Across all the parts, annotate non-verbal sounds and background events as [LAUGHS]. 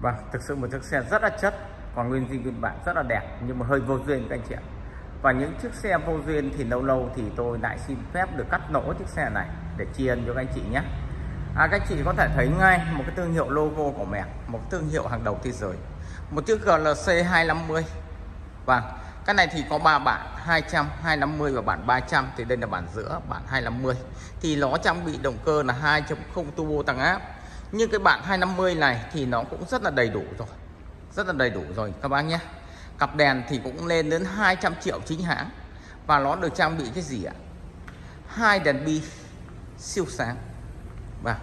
Vâng, thực sự một chiếc xe rất là chất Còn nguyên zin nguyên bản rất là đẹp Nhưng mà hơi vô duyên các anh chị ạ. Và những chiếc xe vô duyên thì lâu lâu thì tôi lại xin phép được cắt nổ chiếc xe này Để tri ân cho các anh chị nhé. À, Các anh chị có thể thấy ngay một cái thương hiệu logo của mẹ Một thương hiệu hàng đầu thế giới. Một chiếc GLC 250 và cái này thì có 3 bản 200, 250 và bản 300 Thì đây là bản giữa, bản 250 Thì nó trang bị động cơ là 2.0 turbo tăng áp nhưng cái bảng 250 này thì nó cũng rất là đầy đủ rồi. Rất là đầy đủ rồi, các bác nhé. Cặp đèn thì cũng lên đến 200 triệu chính hãng. Và nó được trang bị cái gì ạ? Hai đèn bi siêu sáng. Và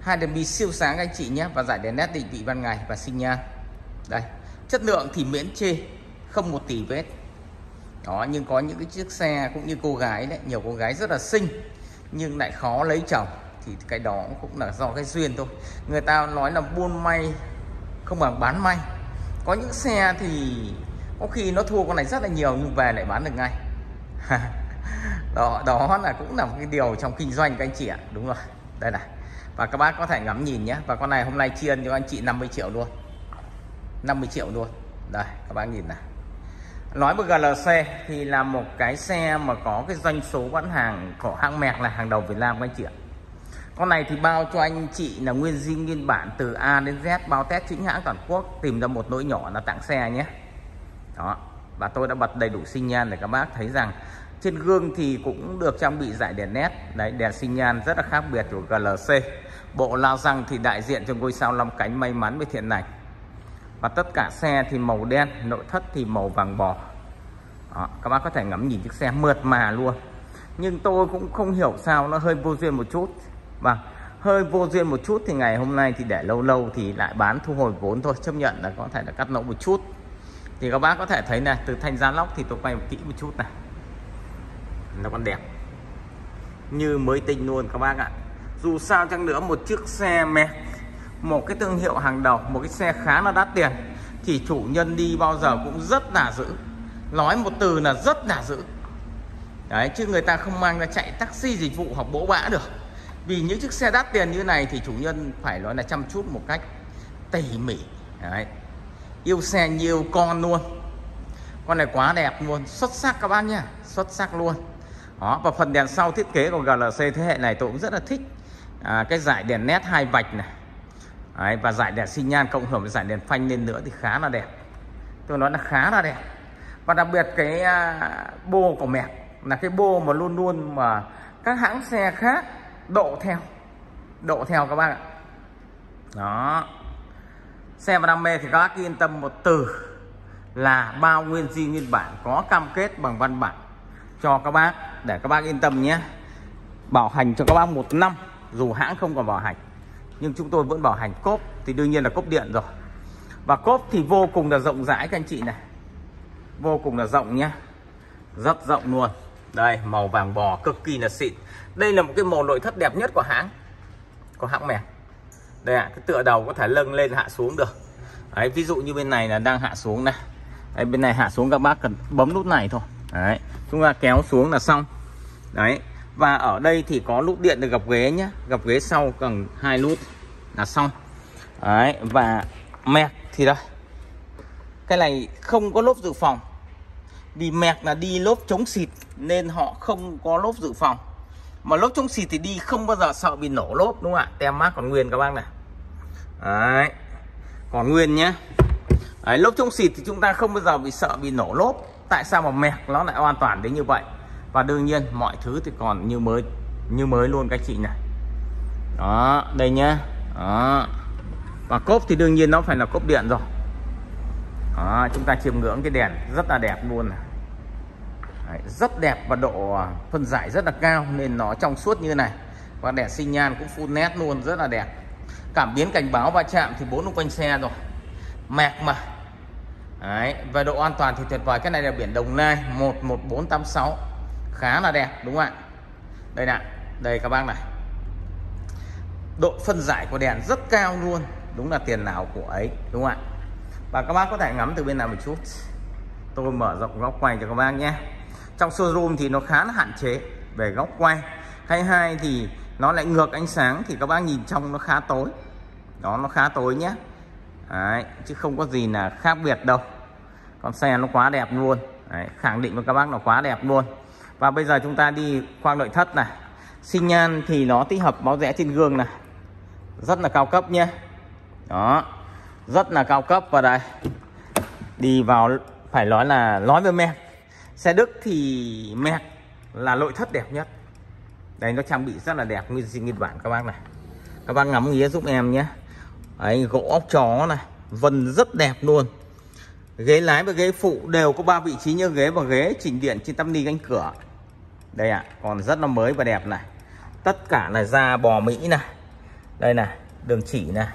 hai đèn bi siêu sáng anh chị nhé, và giải đèn nét định vị ban ngày và sinh nhan. Đây, chất lượng thì miễn chê, không một tỷ vết. Đó, nhưng có những cái chiếc xe cũng như cô gái đấy, nhiều cô gái rất là xinh, nhưng lại khó lấy chồng thì cái đó cũng là do cái duyên thôi. Người ta nói là buôn may, không bằng bán may. Có những xe thì có khi nó thua con này rất là nhiều nhưng về lại bán được ngay. [LAUGHS] Đó đó là cũng là một cái điều trong kinh doanh các anh chị ạ. Đúng rồi. Đây này. Và các bác có thể ngắm nhìn nhé. Và con này hôm nay chiên cho anh chị 50 triệu luôn. 50 triệu luôn. Đây, các bác nhìn này. Nói về GLC thì là một cái xe mà có cái doanh số bán hàng của hãng mẹc là hàng đầu Việt Nam các anh chị ạ con này thì bao cho anh chị là nguyên zin nguyên bản từ A đến Z bao test chính hãng toàn quốc tìm ra một lỗi nhỏ là tặng xe nhé. Đó và tôi đã bật đầy đủ sinh nhan để các bác thấy rằng trên gương thì cũng được trang bị dải đèn nét. Đấy đèn sinh nhan rất là khác biệt của GLC bộ lao răng thì đại diện cho ngôi sao long cánh may mắn với thiện lành và tất cả xe thì màu đen nội thất thì màu vàng bò. Đó, các bác có thể ngắm nhìn chiếc xe mượt mà luôn. Nhưng tôi cũng không hiểu sao nó hơi vô duyên một chút. Vâng hơi vô duyên một chút thì ngày hôm nay thì để lâu lâu thì lại bán thu hồi vốn thôi, chấp nhận là có thể là cắt lỗ một chút. Thì các bác có thể thấy này, từ thanh giá lóc thì tôi quay một kỹ một chút này. Nó còn đẹp. Như mới tinh luôn các bác ạ. Dù sao chăng nữa, một chiếc xe mẹ, một cái thương hiệu hàng đầu, một cái xe khá là đắt tiền, thì chủ nhân đi bao giờ cũng rất là giữ nói một từ là rất là giữ đấy, chứ người ta không mang ra chạy taxi dịch vụ hoặc bỗ bã được vì những chiếc xe đắt tiền như này thì chủ nhân phải nói là chăm chút một cách tỉ mỉ. Đấy. yêu xe nhiều con luôn. Con này quá đẹp luôn. Xuất sắc các bác nhá. Xuất sắc luôn. Đó và phần đèn sau thiết kế của GLC thế hệ này tôi cũng rất là thích. À, cái giải đèn nét hai vạch này. Đấy, và giải đèn xi nhan cộng hưởng với giải đèn phanh lên nữa thì khá là đẹp. Tôi nói là khá là đẹp. Và đặc biệt cái à, bô của mẹ là cái bô mà luôn luôn mà các hãng xe khác độ theo. Độ theo các bác ạ. Đó. Xe và đam mê thì các bác yên tâm một từ là bao nguyên di nguyên bản có cam kết bằng văn bản cho các bác. Để các bác yên tâm nhé. Bảo hành cho các bác một năm, dù hãng không còn bảo hành, nhưng chúng tôi vẫn bảo hành cốp. Thì đương nhiên là cốp điện rồi. Và cốp thì vô cùng là rộng rãi các anh chị này. Vô cùng là rộng nhé. Rất rộng luôn đây màu vàng bò cực kỳ là xịn. Đây là một cái màu nội thất đẹp nhất của hãng. Của hãng mẹ. Đây ạ à, cái tựa đầu có thể lâng lên hạ xuống được. Đấy ví dụ như bên này là đang hạ xuống này. Đấy, bên này hạ xuống các bác cần bấm nút này thôi. Đấy chúng ta kéo xuống là xong. Đấy và ở đây thì có nút điện được gập ghế nhé gập ghế sau cần hai nút là xong. Đấy và mẹc thì đây. Cái này không có lốp dự phòng vì mẹc là đi lốp chống xịt nên họ không có lốp dự phòng. Mà lốp chống xịt thì đi không bao giờ sợ bị nổ lốp đúng không ạ? Tem mát còn nguyên các bác này. Đấy. Còn nguyên nhé đấy, lốp chống xịt thì chúng ta không bao giờ bị sợ bị nổ lốp. Tại sao mà mẹc nó lại an toàn đến như vậy? Và đương nhiên mọi thứ thì còn như mới như mới luôn các chị này. Đó đây nhá. Đó. Và cốp thì đương nhiên nó phải là cốp điện rồi đó, chúng ta chiêm ngưỡng cái đèn rất là đẹp luôn. Đấy, rất đẹp và độ phân giải rất là cao nên nó trong suốt như này. Và đèn sinh nhan cũng full nét luôn rất là đẹp. Cảm biến cảnh báo va chạm thì bốn quanh xe rồi. Mạc mà. Đấy, và độ an toàn thì tuyệt vời. Cái này là biển Đồng Nai 11486 khá là đẹp đúng không ạ? Đây nè đây các bác này. Độ phân giải của đèn rất cao luôn. Đúng là tiền nào của ấy đúng không ạ? Và các bác có thể ngắm từ bên nào một chút. Tôi mở rộng góc quay cho các bác nhé. Trong showroom thì nó khá là hạn chế về góc quay. Hay hai thì nó lại ngược ánh sáng thì các bác nhìn trong nó khá tối. Đó nó khá tối nhé. Đấy, chứ không có gì là khác biệt đâu. Con xe nó quá đẹp luôn. Đấy, khẳng định với các bác nó quá đẹp luôn. Và bây giờ chúng ta đi khoang nội thất này. Sinh nhan thì nó tích hợp báo rẽ trên gương này. Rất là cao cấp nhé. Đó rất là cao cấp và đây. Đi vào phải nói là nói với mẹ. Xe Đức thì mẹ là nội thất đẹp nhất. Đây nó trang bị rất là đẹp. Nguyên sinh nguyên bản các bác này. Các bác ngắm nghía giúp em nhé. Đấy, gỗ óc chó này vân rất đẹp luôn. Ghế lái và ghế phụ đều có ba vị trí như ghế và ghế chỉnh điện trên tăm ni cánh cửa. Đây ạ à, còn rất là mới và đẹp này. Tất cả là da bò mỹ này. Đây này đường chỉ này.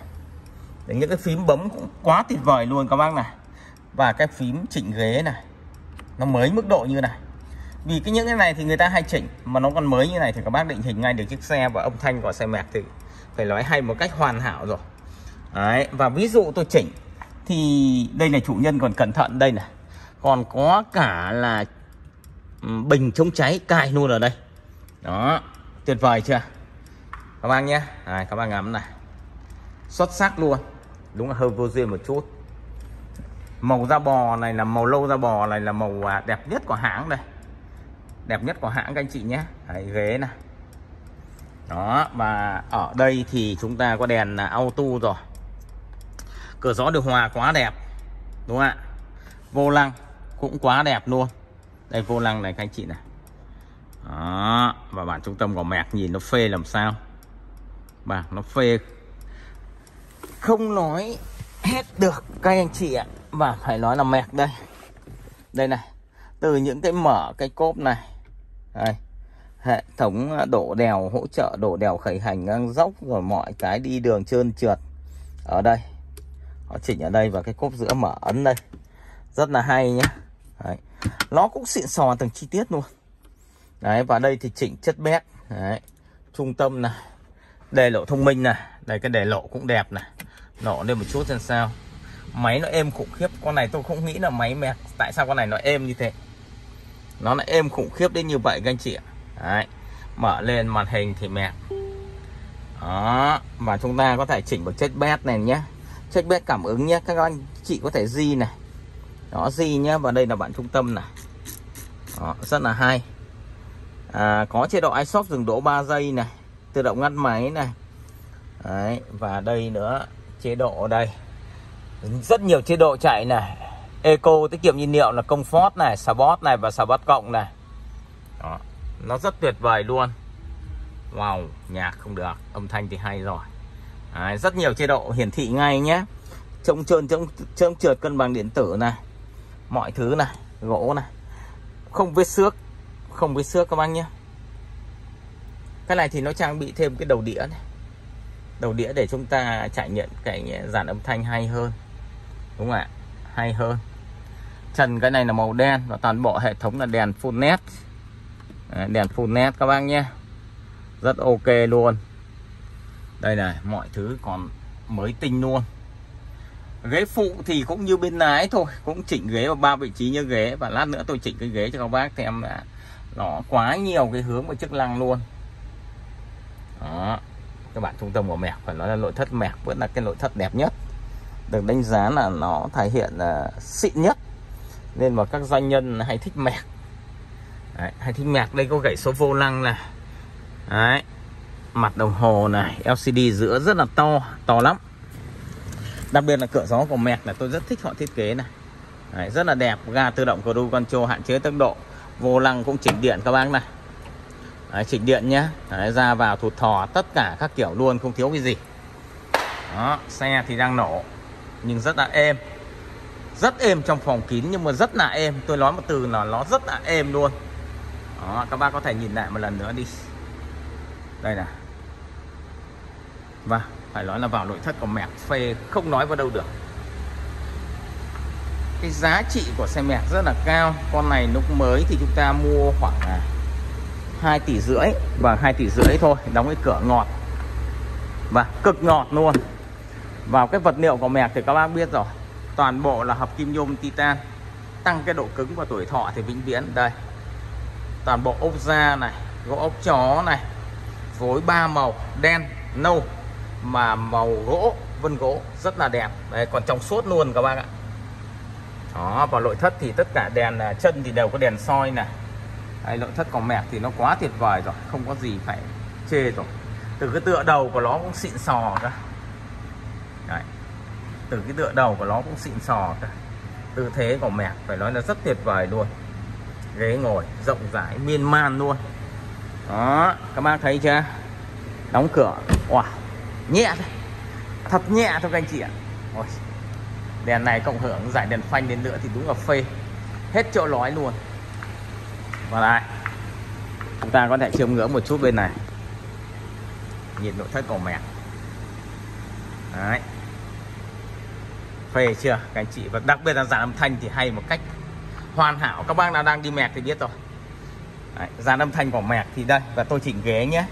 Đấy, những cái phím bấm cũng quá tuyệt vời luôn các bác này. Và cái phím chỉnh ghế này nó mới mức độ như này. Vì cái những cái này thì người ta hay chỉnh mà nó còn mới như này thì các bác định hình ngay được chiếc xe và âm thanh của xe mẹt thì phải nói hay một cách hoàn hảo rồi. Đấy, và ví dụ tôi chỉnh thì đây là chủ nhân còn cẩn thận đây này. Còn có cả là bình chống cháy cài luôn ở đây. Đó tuyệt vời chưa? Các bác nhé. À, các bác ngắm này. Xuất sắc luôn đúng là hơi vô duyên một chút. Màu da bò này là màu lâu da bò này là màu à, đẹp nhất của hãng đây. Đẹp nhất của hãng các anh chị nhé. Đấy, ghế này. Đó và ở đây thì chúng ta có đèn là auto rồi. Cửa gió điều hòa quá đẹp đúng không ạ? Vô lăng cũng quá đẹp luôn. Đây vô lăng này các anh chị này. Đó và bản trung tâm của mẹc nhìn nó phê làm sao? Bảng nó phê không nói hết được các anh chị ạ. Và phải nói là mệt đây. Đây này, từ những cái mở cái cốp này, đây, hệ thống à, đổ đèo, hỗ trợ đổ đèo khởi hành ngang dốc rồi mọi cái đi đường trơn trượt ở đây. Họ chỉnh ở đây và cái cốp giữa mở ấn đây. Rất là hay nhá. Đấy. nó cũng xịn sò từng chi tiết luôn. Đấy, và đây thì chỉnh chất bét. Đấy, trung tâm này đề lộ thông minh này, đây cái đề lộ cũng đẹp này nổ lên một chút xem sao. Máy nó êm khủng khiếp. Con này tôi không nghĩ là máy mẹt tại sao con này nó êm như thế? Nó lại êm khủng khiếp đến như vậy các anh chị ạ. Đấy. Mở lên màn hình thì mẹt đó. Và chúng ta có thể chỉnh một chất bét này nhé. Check bét cảm ứng nhé. Các anh chị có thể di này. Đó di nhé. Và đây là bạn trung tâm này. Đó, rất là hay. À, có chế độ iShop dừng đỗ 3 giây này. Tự động ngắt máy này. Đấy, và đây nữa chế độ ở đây. Rất nhiều chế độ chạy này. Eco tiết kiệm nhiên liệu là comfort này sport này và sport cộng này. Đó, nó rất tuyệt vời luôn. Wow nhạc không được âm thanh thì hay rồi. Đấy, rất nhiều chế độ hiển thị ngay nhé. Trông trơn trông, trông trượt cân bằng điện tử này. Mọi thứ này gỗ này. Không vết xước không vết xước các bác nhé. Cái này thì nó trang bị thêm cái đầu đĩa này đầu đĩa để chúng ta trải nghiệm cái dàn âm thanh hay hơn. Đúng không ạ? Hay hơn. Trần cái này là màu đen và toàn bộ hệ thống là đèn full nét. Đèn full nét các bác nhé. Rất ok luôn. Đây này, mọi thứ còn mới tinh luôn. Ghế phụ thì cũng như bên lái thôi, cũng chỉnh ghế vào ba vị trí như ghế. Và lát nữa tôi chỉnh cái ghế cho các bác xem là nó quá nhiều cái hướng và chức năng luôn. Đó các bạn trung tâm của mẹc phải nói là nội thất mẹc vẫn là cái nội thất đẹp nhất được đánh giá là nó thể hiện là xịn nhất. Nên mà các doanh nhân hay thích mẹc Đấy, hay thích mẹc đây có gãy số vô lăng này Đấy, mặt đồng hồ này LCD giữa rất là to to lắm. Đặc biệt là cửa gió của mẹc là tôi rất thích họ thiết kế này. Đấy, rất là đẹp ga tự động cruise control hạn chế tốc độ vô lăng cũng chỉnh điện các bác này. Đấy, chỉnh điện nhé. Đấy, ra vào thụt thò tất cả các kiểu luôn không thiếu cái gì. Đó xe thì đang nổ nhưng rất là êm. Rất êm trong phòng kín nhưng mà rất là êm. Tôi nói một từ là nó rất là êm luôn. Đó các bác có thể nhìn lại một lần nữa đi. Đây nè và vâng, phải nói là vào nội thất của mẹc phê không nói vào đâu được. Cái giá trị của xe mẹc rất là cao. Con này lúc mới thì chúng ta mua khoảng 2 tỷ rưỡi và 2 tỷ rưỡi thôi, đóng cái cửa ngọt. Và cực ngọt luôn. Vào cái vật liệu của mẹc thì các bác biết rồi. Toàn bộ là hợp kim nhôm titan. Tăng cái độ cứng và tuổi thọ thì vĩnh viễn. Đây. Toàn bộ ốp da này, gỗ ốc chó này với ba màu, đen, nâu, mà màu gỗ, vân gỗ rất là đẹp. Đấy, còn trong suốt luôn các bác ạ. Đó, và nội thất thì tất cả đèn à, chân thì đều có đèn soi này đấy, nội thất còn mẹt thì nó quá tuyệt vời rồi không có gì phải chê rồi. Từ cái tựa đầu của nó cũng xịn sò cả đấy. từ cái tựa đầu của nó cũng xịn sò cả tư thế của mẹt phải nói là rất tuyệt vời luôn. Ghế ngồi rộng rãi miên man luôn. Đó các bác thấy chưa? Đóng cửa. Wow nhẹ thôi. Thật nhẹ thôi các anh chị ạ. Ôi, đèn này cộng hưởng giải đèn phanh đến nữa thì đúng là phê. Hết chỗ lói luôn và đây chúng ta có thể chiêm ngưỡng một chút bên này. Nhìn nội thất của mẹ đấy. Phê chưa? Các anh chị và đặc biệt là dàn âm thanh thì hay một cách hoàn hảo. Các bác nào đang đi mẹt thì biết rồi. Đấy, dàn âm thanh của mẹt thì đây và tôi chỉnh ghế nhé.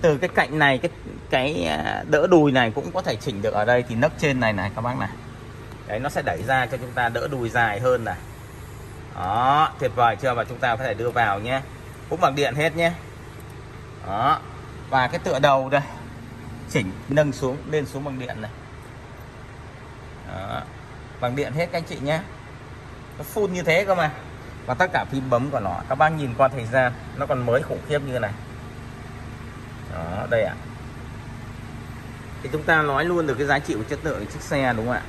Từ cái cạnh này cái cái à, đỡ đùi này cũng có thể chỉnh được ở đây. Thì nấc trên này này các bác này. Đấy nó sẽ đẩy ra cho chúng ta đỡ đùi dài hơn này đó, tuyệt vời chưa? Và chúng ta có thể đưa vào nhé. Cũng bằng điện hết nhé. Đó, và cái tựa đầu đây. Chỉnh, nâng xuống, lên xuống bằng điện này. Đó. bằng điện hết các anh chị nhé. Nó phun như thế cơ mà. Và tất cả phím bấm của nó, các bác nhìn qua thời gian, nó còn mới khủng khiếp như này. Đó, đây ạ. À. thì chúng ta nói luôn được cái giá trị của chất lượng chiếc xe đúng không ạ?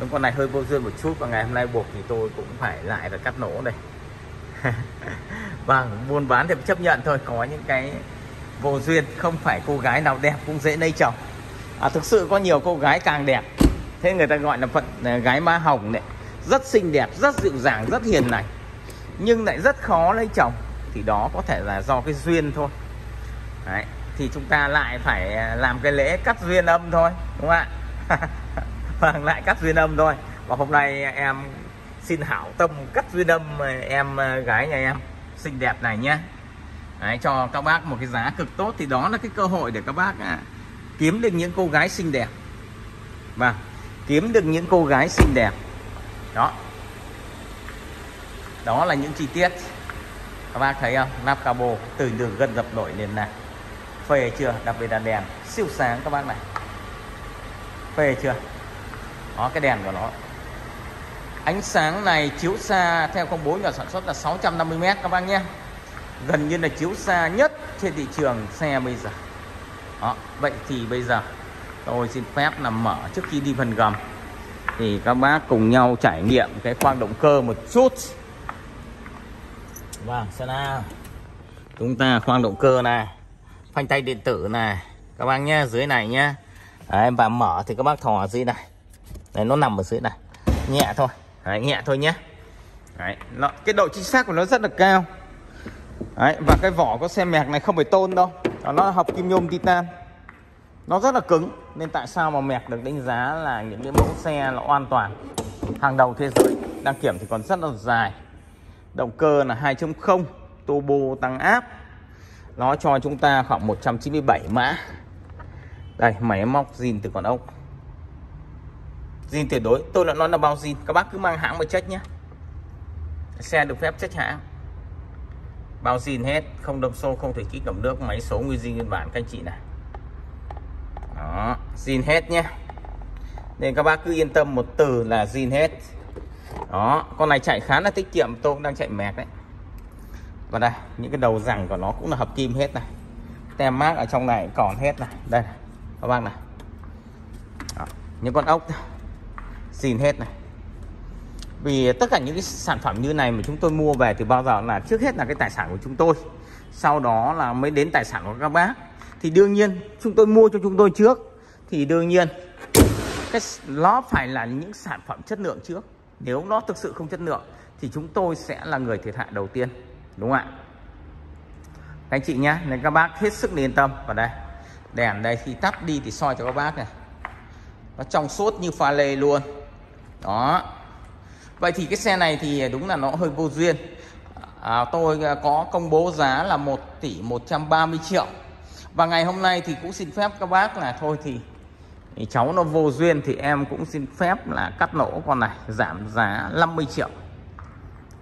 Đúng con này hơi vô duyên một chút và ngày hôm nay buộc thì tôi cũng phải lại là cắt nổ đây. [LAUGHS] Vâng buôn bán thì chấp nhận thôi có những cái vô duyên không phải cô gái nào đẹp cũng dễ lấy chồng. À, thực sự có nhiều cô gái càng đẹp thế người ta gọi là phận à, gái má hồng đấy. Rất xinh đẹp rất dịu dàng rất hiền này nhưng lại rất khó lấy chồng. Thì đó có thể là do cái duyên thôi. Đấy, thì chúng ta lại phải à, làm cái lễ cắt duyên âm thôi đúng không ạ? [LAUGHS] vâng lại cắt duyên âm thôi. Và hôm nay em xin hảo tâm cắt duyên âm em à, gái nhà em xinh đẹp này nhé. Đấy, cho các bác một cái giá cực tốt. Thì đó là cái cơ hội để các bác à, kiếm được những cô gái xinh đẹp. Và kiếm được những cô gái xinh đẹp. Đó. Đó là những chi tiết. Các bác thấy không? Nắp cabo từ đường gần dập nổi liền này. Phê chưa? Đặc biệt là đèn siêu sáng các bác này. Phê chưa? Đó cái đèn của nó. Ánh sáng này chiếu xa theo công bố nhà sản xuất là 650m các bác nhé. Gần như là chiếu xa nhất trên thị trường xe bây giờ. Đó vậy thì bây giờ tôi xin phép là mở trước khi đi phần gầm. Thì các bác cùng nhau trải nghiệm cái khoang động cơ một chút. Vâng xem nào. Chúng ta khoang động cơ này phanh tay điện tử này. Các bác nhé dưới này nhé. Đấy, và mở thì các bác thò dưới này. Đấy, nó nằm ở dưới này. Nhẹ thôi. Đấy, nhẹ thôi nhé. Đấy, nó, cái độ chính xác của nó rất là cao. Đấy, và cái vỏ có xe mẹc này không phải tôn đâu. Nó hợp kim nhôm titan. Nó rất là cứng nên tại sao mà mẹc được đánh giá là những cái mẫu xe nó an toàn? Hàng đầu thế giới đăng kiểm thì còn rất là dài. Động cơ là 2.0 turbo tăng áp. Nó cho chúng ta khoảng 197 mã. Đây máy móc zin từ con ốc zin tuyệt đối. Tôi đã nói là bao zin. Các bác cứ mang hãng mà check nhé. Xe được phép check hãng. Bao zin hết, không đâm xô, không thể kích động nước. Máy số nguyên zin nguyên bản, các anh chị này. Đó, zin hết nhé. Nên các bác cứ yên tâm, một từ là zin hết. Đó, con này chạy khá là tiết kiệm, tôi cũng đang chạy mệt đấy. Và đây, những cái đầu rằng của nó cũng là hợp kim hết này. Tem mát ở trong này còn hết này. Đây này. các bác này. Đó. những con ốc zin hết này. Vì tất cả những cái sản phẩm như này mà chúng tôi mua về từ bao giờ là trước hết là cái tài sản của chúng tôi. Sau đó là mới đến tài sản của các bác. Thì đương nhiên, chúng tôi mua cho chúng tôi trước. Thì đương nhiên, cái nó phải là những sản phẩm chất lượng trước. Nếu nó thực sự không chất lượng, thì chúng tôi sẽ là người thiệt hại đầu tiên. Đúng không ạ? Các anh chị nhé nên các bác hết sức yên tâm. Vào đây. Đèn đây, khi tắt đi thì soi cho các bác này. Nó trong suốt như pha lê luôn đó. Vậy thì cái xe này thì đúng là nó hơi vô duyên. À, tôi à, có công bố giá là 1 tỷ 130 triệu. Và ngày hôm nay thì cũng xin phép các bác là thôi thì, thì cháu nó vô duyên thì em cũng xin phép là cắt lỗ con này giảm giá 50 triệu.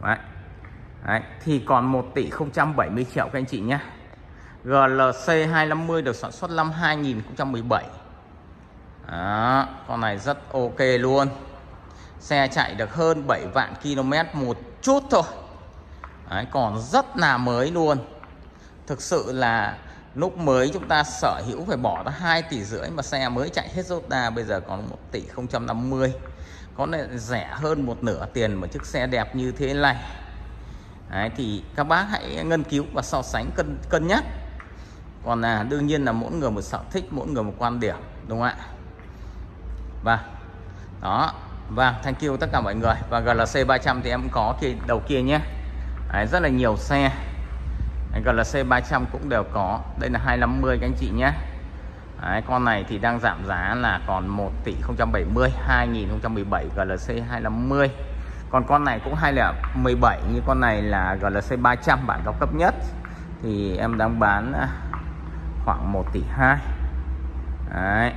Đấy. Đấy. thì còn 1 tỷ 070 triệu các anh chị nhé. GLC 250 được sản xuất năm 2017 đó, con này rất ok luôn xe chạy được hơn 7 vạn km một chút thôi. Đấy, còn rất là mới luôn. Thực sự là lúc mới chúng ta sở hữu phải bỏ ra 2 tỷ rưỡi mà xe mới chạy hết rốt ra bây giờ còn 1 tỷ 050 có lẽ rẻ hơn một nửa tiền một chiếc xe đẹp như thế này. Đấy, thì các bác hãy nghiên cứu và so sánh cân cân nhắc. Còn là đương nhiên là mỗi người một sở thích mỗi người một quan điểm đúng không ạ? Và đó vâng thank you tất cả mọi người. Và GLC 300 thì em cũng có kia đầu kia nhé. Đấy, rất là nhiều xe. GLC 300 cũng đều có. Đây là 250 các anh chị nhé. Đấy, con này thì đang giảm giá là còn 1 tỷ 070 2017 GLC 250 còn con này cũng 2017 như con này là GLC 300 bản cao cấp nhất. Thì em đang bán à, khoảng 1 tỷ 2 Đấy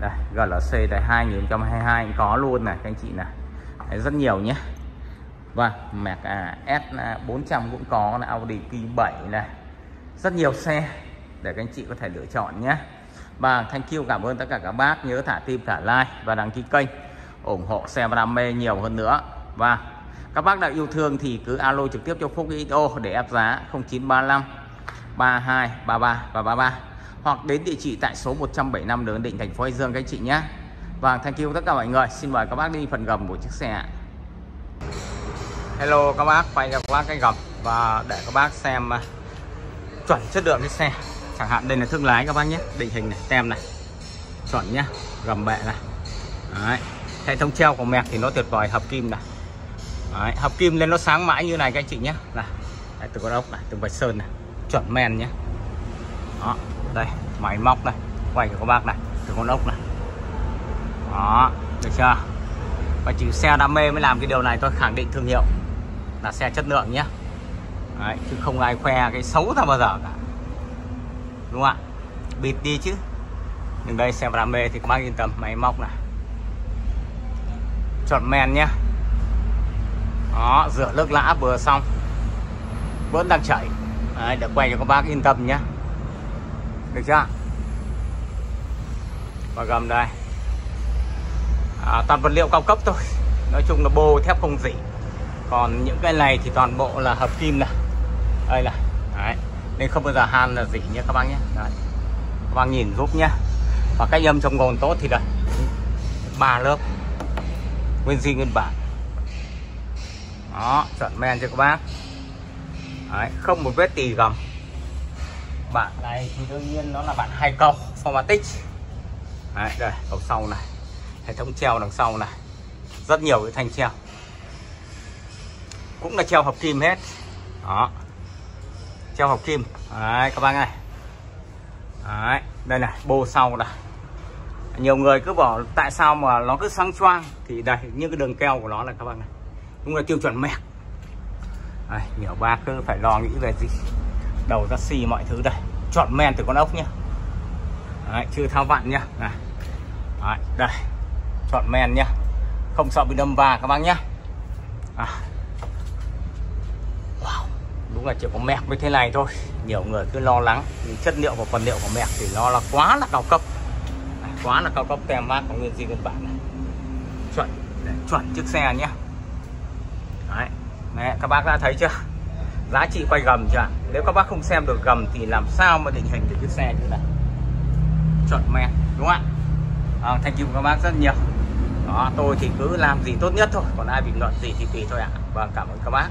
đây GLC tại 2022 có luôn này các anh chị này Đấy, rất nhiều nhé Vâng, mạc à, S400 à, cũng có là Audi Q7 này. Rất nhiều xe để các anh chị có thể lựa chọn nhé. Và thank you cảm ơn tất cả các bác nhớ thả tim thả like và đăng ký kênh ủng hộ xe và đam mê nhiều hơn nữa. Và các bác đã yêu thương thì cứ alo trực tiếp cho Phúc Ito để ép giá 0935 32 33 và 33 hoặc đến địa chỉ tại số 175 đường Định thành phố Hải Dương các anh chị nhé. Và thank you tất cả mọi người. Xin mời các bác đi phần gầm của chiếc xe. Hello các bác, quay cho các bác cái gầm và để các bác xem à, chuẩn chất lượng cái xe. Chẳng hạn đây là thương lái các bác nhé, định hình này, tem này. Chuẩn nhá, gầm bệ này. Đấy. Hệ thống treo của mẹ thì nó tuyệt vời hợp kim này. Đấy, hợp kim lên nó sáng mãi như này các anh chị nhé. Này, Đấy, từ con ốc này, từ vạch sơn này, chuẩn men nhé. Đó, đây, máy móc này, quay cho các bác này, từ con ốc này. Đó, được chưa? Và chỉ xe đam mê mới làm cái điều này tôi khẳng định thương hiệu là xe chất lượng nhé. Đấy, chứ không ai khoe cái xấu ra bao giờ cả. Đúng không ạ? Bịt đi chứ. Nhưng đây xe đam mê thì các bác yên tâm máy móc này. Chọn men nhé. Đó rửa nước lã vừa xong. Vẫn đang chảy Đấy, để quay cho các bác yên tâm nhé được chưa? Và gầm đây. À, toàn vật liệu cao cấp thôi. Nói chung là bô thép không dỉ. Còn những cái này thì toàn bộ là hợp kim này. Đây là đấy. nên không bao giờ han là dỉ nhé các bác nhé. Đấy. các bác nhìn giúp nhé. Và cách âm trong ngồn tốt thì đây. Ba lớp. Nguyên di nguyên bản. Đó chuẩn men cho các bác. Đấy, không một vết tì gầm bản này thì đương nhiên nó là bản hai cầu formatic. Đấy, đây cầu sau này. Hệ thống treo đằng sau này. Rất nhiều cái thanh treo. Cũng là treo hợp kim hết. Đó. Treo hợp kim. Đấy các bác này đấy đây này bô sau này. Nhiều người cứ bảo tại sao mà nó cứ sáng choang. Thì đây những cái đường keo của nó là các bạn này. Cũng là tiêu chuẩn mẹ đây, nhiều bác cứ phải lo nghĩ về gì đầu ra xi mọi thứ đây. Chọn men từ con ốc nhá. Đấy, chưa thao vặn nhá. Này. Đấy, đây. Chọn men nhá. Không sợ bị đâm va các bác nhá. À. wow. đúng là chỉ có mẹc với thế này thôi. Nhiều người cứ lo lắng. Nhưng chất liệu và phần liệu của mẹc thì nó là quá là cao cấp. À, quá là cao cấp. Tem mát có nguyên gì nguyên bản này. Chuẩn. Chuẩn chiếc xe nhá. Đấy. Đấy, các bác đã thấy chưa? Giá trị quay gầm chưa nếu các bác không xem được gầm thì làm sao mà định hình được chiếc xe như này? Chuẩn men đúng không ạ? À, thank you các bác rất nhiều. Đó tôi thì cứ làm gì tốt nhất thôi. Còn ai bình luận gì thì tùy thôi ạ. À. vâng cảm ơn các bác.